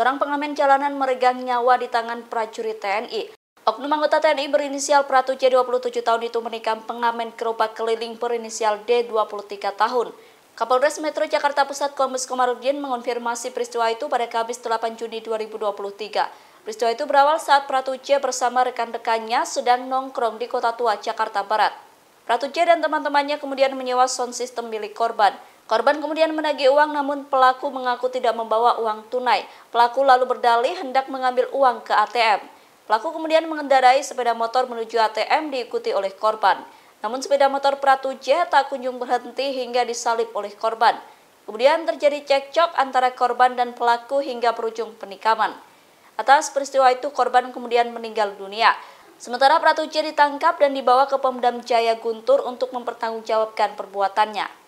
seorang pengamen jalanan meregang nyawa di tangan prajurit TNI. Oknum anggota TNI berinisial Pratu C 27 tahun itu menikam pengamen gerobak keliling berinisial D 23 tahun. Kapolres Metro Jakarta Pusat Kombes Komarudin mengonfirmasi peristiwa itu pada Kamis 8 Juni 2023. Peristiwa itu berawal saat Pratu C bersama rekan-rekannya sedang nongkrong di Kota Tua, Jakarta Barat. Pratu C dan teman-temannya kemudian menyewa sound system milik korban. Korban kemudian menagih uang namun pelaku mengaku tidak membawa uang tunai. Pelaku lalu berdalih hendak mengambil uang ke ATM. Pelaku kemudian mengendarai sepeda motor menuju ATM diikuti oleh korban. Namun sepeda motor Pratu J tak kunjung berhenti hingga disalip oleh korban. Kemudian terjadi cekcok antara korban dan pelaku hingga berujung penikaman. Atas peristiwa itu korban kemudian meninggal dunia. Sementara Pratu J ditangkap dan dibawa ke Pemdam Jaya Guntur untuk mempertanggungjawabkan perbuatannya.